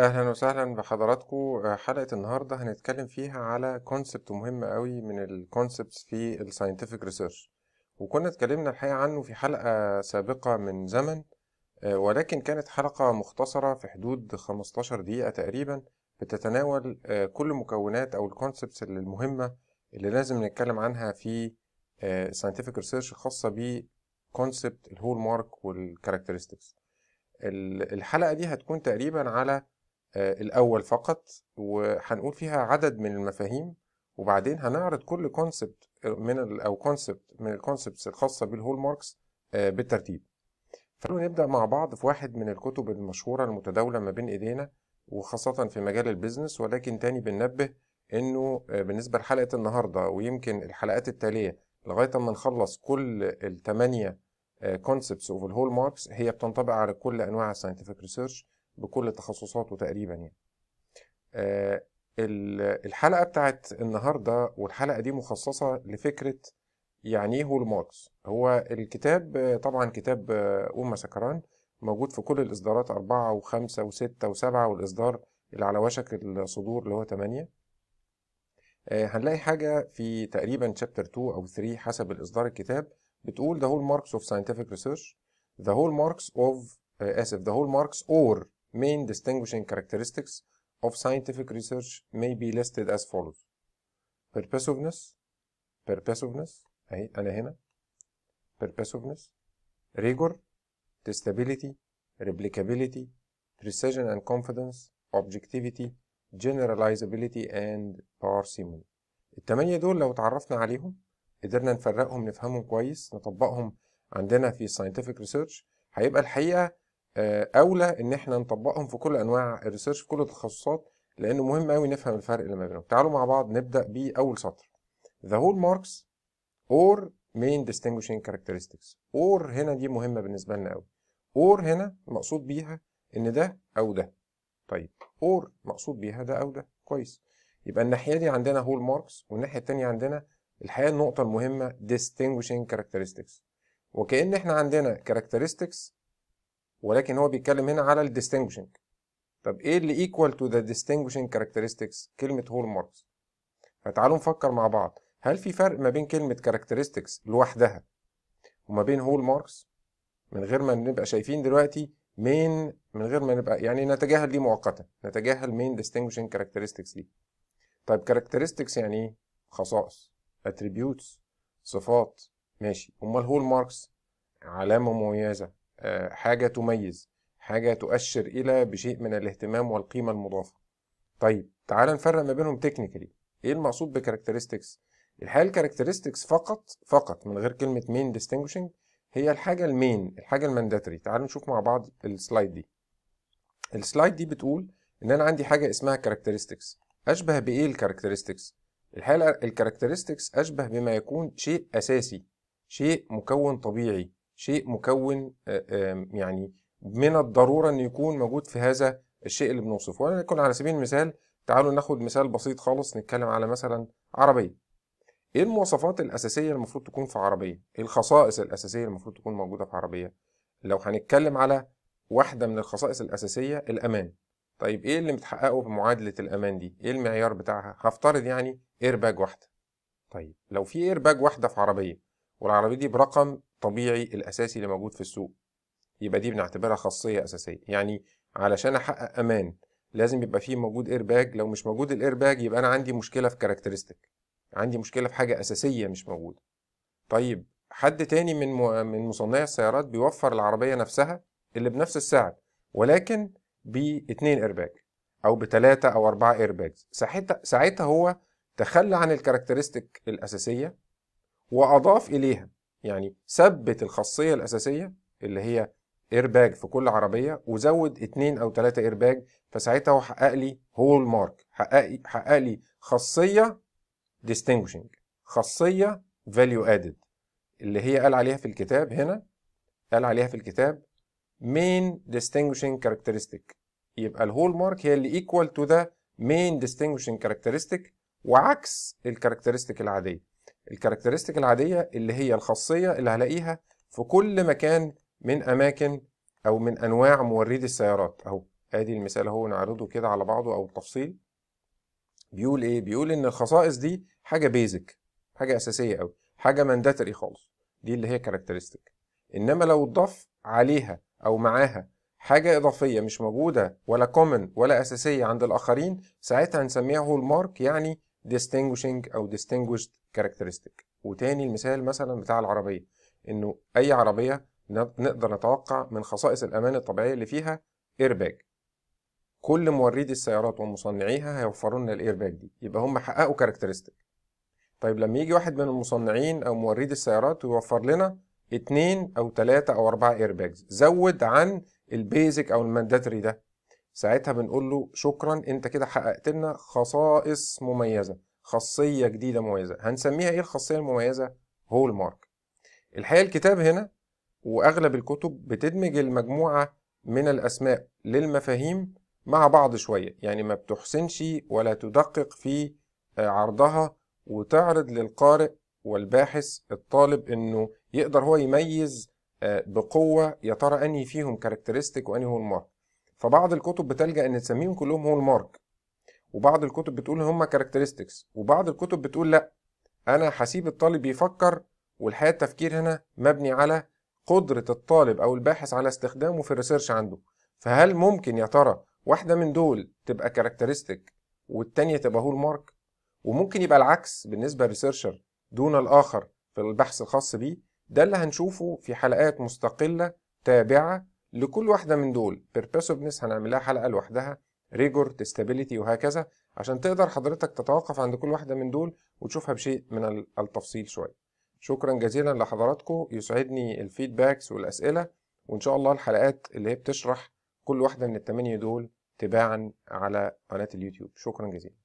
أهلا وسهلا بحضراتكم حلقة النهاردة هنتكلم فيها على concept مهم قوي من ال concepts في ال scientific research وكنا اتكلمنا الحقيقة عنه في حلقة سابقة من زمن آه، ولكن كانت حلقة مختصرة في حدود 15 دقيقة تقريبا بتتناول آه، كل مكونات أو ال concepts المهمة اللي لازم نتكلم عنها في scientific research خاصة ب concept ال hallmark وال characteristics الحلقة دي هتكون تقريبا على آه، الأول فقط وهنقول فيها عدد من المفاهيم وبعدين هنعرض كل concept من ال أو concept من ال concepts الخاصة بال hallmarks آه، بالترتيب. فلو نبدأ مع بعض في واحد من الكتب المشهورة المتداولة ما بين إيدينا وخاصة في مجال ال business ولكن تاني بننبه إنه آه، بالنسبة لحلقة النهاردة ويمكن الحلقات التالية لغاية ما نخلص كل الثمانية concepts of ال hallmarks هي بتنطبق على كل أنواع ال scientific research بكل تخصصاته تقريبا يعني. آه، الحلقة بتاعت النهاردة والحلقة دي مخصصة لفكرة يعني إيه hallmarks. هو الكتاب آه، طبعا كتاب آه، أوما سكران موجود في كل الإصدارات أربعة وخمسة وستة وسبعة والإصدار اللي على وشك الصدور اللي هو تمانية. هنلاقي حاجة في تقريبا chapter 2 أو 3 حسب الإصدار الكتاب بتقول the hallmarks of scientific research the hallmarks of آسف the hallmarks or main distinguishing characteristics of scientific research may be listed as follows purposiveness purposiveness أهي أنا هنا purposiveness rigor testability replicability precision and confidence objectivity generalizability and parsimony التمانية دول لو اتعرفنا عليهم قدرنا نفرقهم نفهمهم كويس نطبقهم عندنا في scientific research هيبقى الحقيقة آه، أولى إن إحنا نطبقهم في كل أنواع الريسيرش في كل التخصصات لأنه مهم قوي نفهم الفرق اللي ما بينهم. تعالوا مع بعض نبدأ باول سطر. The hallmarks or main distinguishing characteristics. or هنا دي مهمة بالنسبة لنا قوي or هنا مقصود بيها إن ده أو ده. طيب or مقصود بيها ده أو ده. كويس. يبقى الناحية دي عندنا hallmarks والناحية الثانية عندنا الحقيقة النقطة المهمة distinguishing characteristics. وكأن إحنا عندنا characteristics ولكن هو بيتكلم هنا على ال distinguishing طب إيه اللي equal to the distinguishing characteristics كلمة hallmarks. فتعالوا نفكر مع بعض. هل في فرق ما بين كلمة characteristics لوحدها وما بين hallmarks؟ من غير ما نبقى شايفين دلوقتي مين من غير ما نبقى يعني نتجاهل دي مؤقتا. نتجاهل مين distinguishing characteristics دي طيب characteristics يعني إيه؟ خصائص attributes صفات. ماشي. أمال hallmarks علامة مميزة. حاجة تميز حاجة تؤشر إلى بشيء من الاهتمام والقيمة المضافة. طيب تعال نفرق ما بينهم technically إيه المقصود ب characteristics الحقيقة ال characteristics فقط فقط من غير كلمة مين distinguishing هي الحاجة المين الحاجة ال mandatory تعالوا نشوف مع بعض ال slide دي. ال slide دي بتقول إن أنا عندي حاجة اسمها characteristics أشبه بإيه ال characteristics الحقيقة ال characteristics أشبه بما يكون شيء أساسي شيء مكون طبيعي. شيء مكون آه، يعني من الضرورة أن يكون موجود في هذا الشيء اللي بنوصفه ولكن على سبيل المثال تعالوا ناخد مثال بسيط خالص نتكلم على مثلا عربية إيه المواصفات الأساسية اللي المفروض تكون في عربية؟ إيه الخصائص الأساسية اللي المفروض تكون موجودة في عربية؟ لو هنتكلم على واحدة من الخصائص الأساسية الأمان طيب إيه اللي متحققه بمعادلة الأمان دي؟ إيه المعيار بتاعها؟ هفترض يعني ايرباج واحدة طيب لو في ايرباج واحدة في عربية والعربية دي برقم طبيعي الأساسي اللي موجود في السوق. يبقى دي بنعتبرها خاصية أساسية. يعني علشان أحقق أمان لازم يبقى فيه موجود ايرباج لو مش موجود الايرباج يبقى أنا عندي مشكلة في characteristic عندي مشكلة في حاجة أساسية مش موجودة. طيب حد تاني من من مصنعي السيارات بيوفر العربية نفسها اللي بنفس السعر ولكن باتنين ايرباج أو بتلاتة أو أربعة airbags ساعتها ساعتها هو تخلى عن ال characteristic الأساسية وأضاف إليها. يعني ثبت الخاصية الأساسية اللي هي ايرباج في كل عربية وزود اتنين أو تلاتة ايرباج فساعتها هو حقق لي hallmark حقق لي خاصية distinguishing خاصية value added اللي هي قال عليها في الكتاب هنا قال عليها في الكتاب main distinguishing characteristic. يبقى ال hallmark هي اللي equal to the main distinguishing characteristic وعكس ال characteristic العادية. ال characteristic العادية اللي هي الخاصية اللي هلاقيها في كل مكان من أماكن أو من أنواع موردي السيارات. أهو آدي المثال أهو نعرضه كده على بعضه أو التفصيل بيقول إيه؟ بيقول إن الخصائص دي حاجة basic حاجة أساسية قوي حاجة mandatory خالص. دي اللي هي characteristic. إنما لو اتضاف عليها أو معاها حاجة إضافية مش موجودة ولا common ولا أساسية عند الآخرين ساعتها هنسميها hallmark يعني distinguishing أو distinguished characteristic. وتاني المثال مثلا بتاع العربية إنه أي عربية نقدر نتوقع من خصائص الأمان الطبيعية اللي فيها ايرباج كل موردي السيارات ومصنعيها هيوفروا لنا الايرباج دي يبقى هم حققوا characteristic طيب لما يجي واحد من المصنعين أو موردي السيارات ويوفر لنا اتنين أو تلاتة أو أربعة airbags زود عن ال basic أو ال mandatory ده. ساعتها بنقول له شكرا أنت كده حققت لنا خصائص مميزة خاصية جديدة مميزة. هنسميها إيه الخاصية المميزة؟ هول مارك الحقيقة الكتاب هنا وأغلب الكتب بتدمج المجموعة من الأسماء للمفاهيم مع بعض شوية. يعني ما بتحسنش ولا تدقق في عرضها وتعرض للقارئ والباحث الطالب إنه يقدر هو يميز بقوة يا ترى أنهي فيهم characteristic وأنهي hallmark فبعض الكتب بتلجأ إن تسميهم كلهم hallmark وبعض الكتب بتقول هم characteristics وبعض الكتب بتقول لأ أنا هسيب الطالب يفكر والحقيقة التفكير هنا مبني على قدرة الطالب أو الباحث على استخدامه في ال research عنده. فهل ممكن يا ترى واحدة من دول تبقى characteristic والتانية تبقى hallmark وممكن يبقى العكس بالنسبة لل researcher دون الآخر في البحث الخاص بيه. ده اللي هنشوفه في حلقات مستقلة تابعة لكل واحدة من دول. Purposiveness هنعمل لها حلقة لوحدها. Rigor stability وهكذا. عشان تقدر حضرتك تتوقف عند كل واحدة من دول وتشوفها بشيء من التفصيل شوية. شكرا جزيلا لحضراتكم. يسعدني الفيدباكس والأسئلة. وإن شاء الله الحلقات اللي هي بتشرح كل واحدة من التمانية دول تباعا على قناة اليوتيوب. شكرا جزيلا.